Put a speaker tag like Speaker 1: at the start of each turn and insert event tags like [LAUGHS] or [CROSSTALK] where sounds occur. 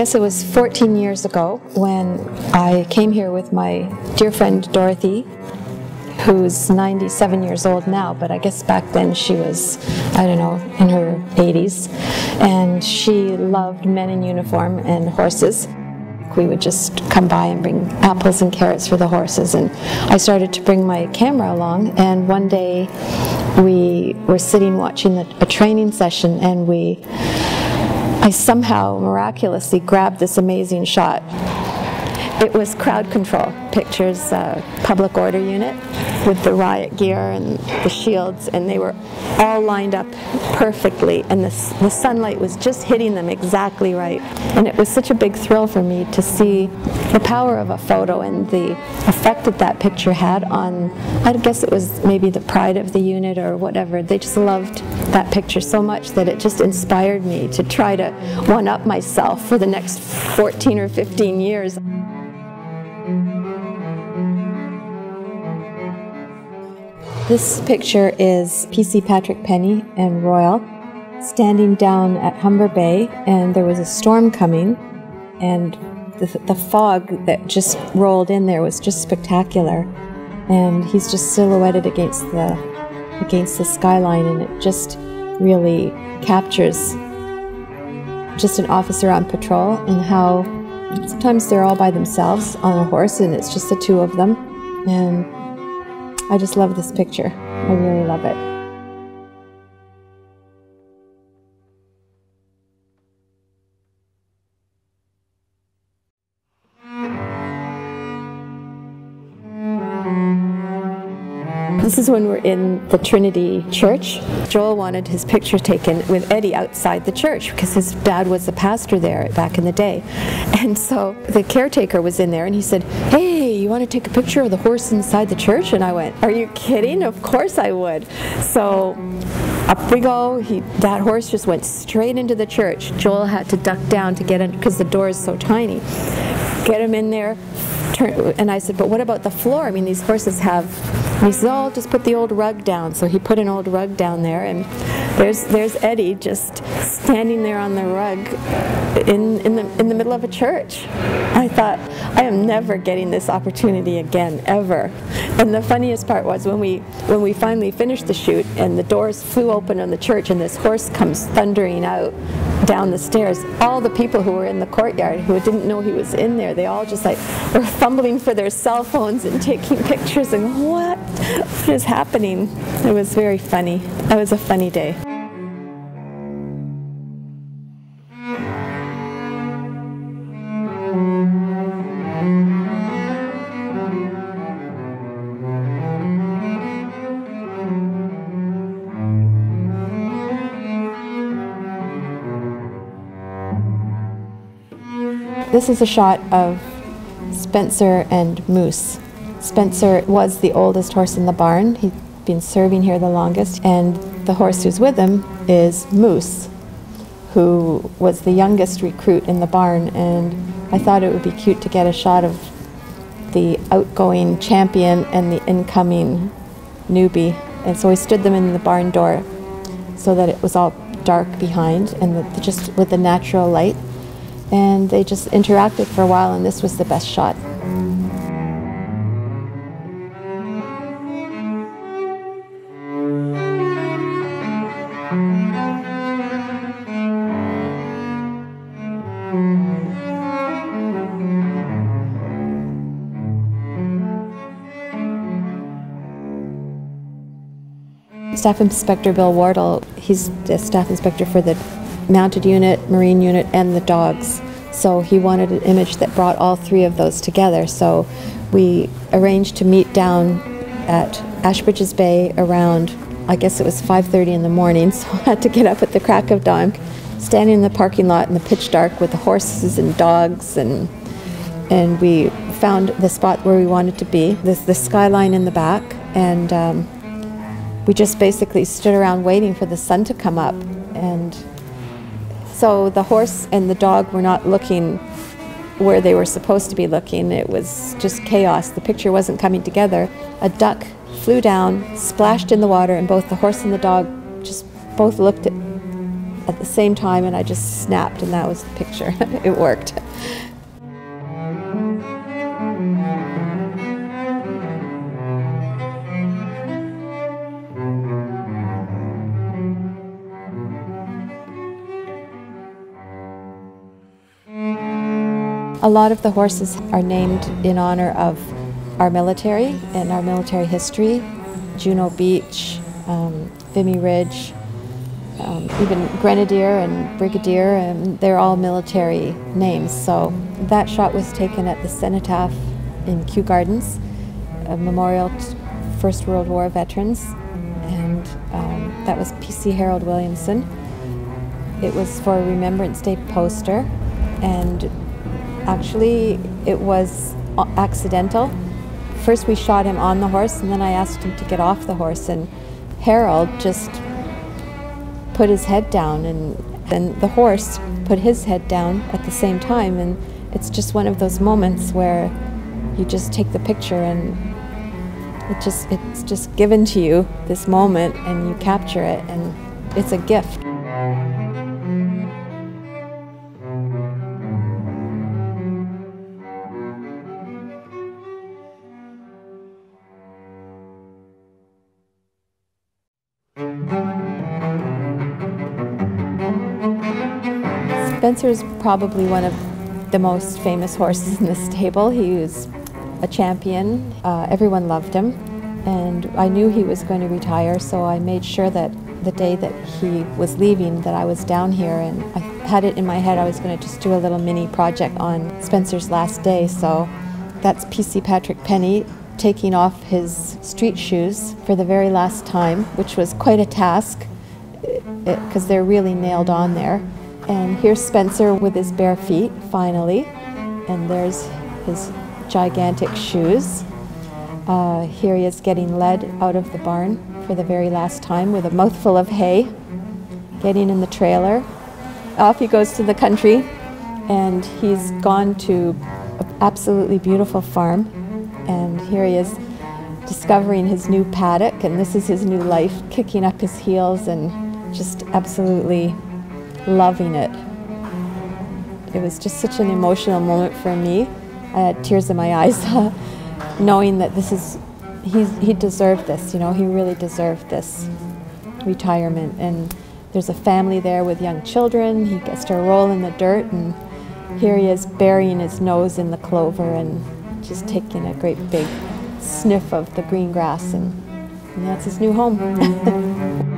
Speaker 1: guess it was 14 years ago when I came here with my dear friend Dorothy, who's 97 years old now, but I guess back then she was, I don't know, in her 80s. And she loved men in uniform and horses. We would just come by and bring apples and carrots for the horses. And I started to bring my camera along. And one day we were sitting watching a training session and we I somehow miraculously grabbed this amazing shot. It was crowd control pictures, uh, public order unit with the riot gear and the shields, and they were all lined up perfectly, and the, the sunlight was just hitting them exactly right. And it was such a big thrill for me to see the power of a photo and the effect that that picture had on, I guess it was maybe the pride of the unit or whatever. They just loved that picture so much that it just inspired me to try to one up myself for the next 14 or 15 years. This picture is PC Patrick Penny and Royal standing down at Humber Bay, and there was a storm coming, and the, the fog that just rolled in there was just spectacular. And he's just silhouetted against the against the skyline, and it just really captures just an officer on patrol and how sometimes they're all by themselves on a horse, and it's just the two of them, and I just love this picture. I really love it. This is when we're in the Trinity Church. Joel wanted his picture taken with Eddie outside the church because his dad was the pastor there back in the day. And so the caretaker was in there and he said, Hey, want to take a picture of the horse inside the church? And I went, Are you kidding? Of course I would. So up we go. He, that horse just went straight into the church. Joel had to duck down to get in because the door is so tiny. Get him in there. And I said, But what about the floor? I mean, these horses have and he said, oh, just put the old rug down. So he put an old rug down there, and there's, there's Eddie just standing there on the rug in, in, the, in the middle of a church. I thought, I am never getting this opportunity again, ever. And the funniest part was when we, when we finally finished the shoot and the doors flew open on the church and this horse comes thundering out down the stairs, all the people who were in the courtyard who didn't know he was in there, they all just like were fumbling for their cell phones and taking [LAUGHS] pictures and what is happening? It was very funny. That was a funny day. This is a shot of Spencer and Moose. Spencer was the oldest horse in the barn. He'd been serving here the longest. And the horse who's with him is Moose, who was the youngest recruit in the barn. And I thought it would be cute to get a shot of the outgoing champion and the incoming newbie. And so we stood them in the barn door so that it was all dark behind and the, just with the natural light and they just interacted for a while and this was the best shot. Staff Inspector Bill Wardle, he's the staff inspector for the mounted unit, marine unit, and the dogs. So he wanted an image that brought all three of those together. So we arranged to meet down at Ashbridges Bay around, I guess it was 5.30 in the morning, [LAUGHS] so I had to get up at the crack of dawn, standing in the parking lot in the pitch dark with the horses and dogs, and, and we found the spot where we wanted to be, the, the skyline in the back, and um, we just basically stood around waiting for the sun to come up. And so the horse and the dog were not looking where they were supposed to be looking. It was just chaos. The picture wasn't coming together. A duck flew down, splashed in the water, and both the horse and the dog just both looked at, at the same time and I just snapped and that was the picture. [LAUGHS] it worked. A lot of the horses are named in honor of our military and our military history. Juno Beach, um, Vimy Ridge, um, even Grenadier and Brigadier, and they're all military names. So that shot was taken at the Cenotaph in Kew Gardens, a memorial to First World War veterans, and um, that was P.C. Harold Williamson. It was for a Remembrance Day poster, and Actually, it was uh, accidental. First, we shot him on the horse, and then I asked him to get off the horse, and Harold just put his head down, and then the horse put his head down at the same time, and it's just one of those moments where you just take the picture and it just it's just given to you this moment and you capture it and it's a gift. Spencer's probably one of the most famous horses in the stable. He was a champion. Uh, everyone loved him. And I knew he was going to retire, so I made sure that the day that he was leaving that I was down here and I had it in my head I was going to just do a little mini project on Spencer's last day. So that's PC Patrick Penny taking off his street shoes for the very last time, which was quite a task because they're really nailed on there. And here's Spencer with his bare feet, finally. And there's his gigantic shoes. Uh, here he is getting led out of the barn for the very last time with a mouthful of hay, getting in the trailer. Off he goes to the country, and he's gone to an absolutely beautiful farm. And here he is discovering his new paddock, and this is his new life, kicking up his heels and just absolutely loving it. It was just such an emotional moment for me. I had tears in my eyes [LAUGHS] uh, knowing that this is, he's, he deserved this, you know, he really deserved this retirement. And there's a family there with young children. He gets to roll in the dirt, and here he is burying his nose in the clover and just taking a great big sniff of the green grass, and, and that's his new home. [LAUGHS]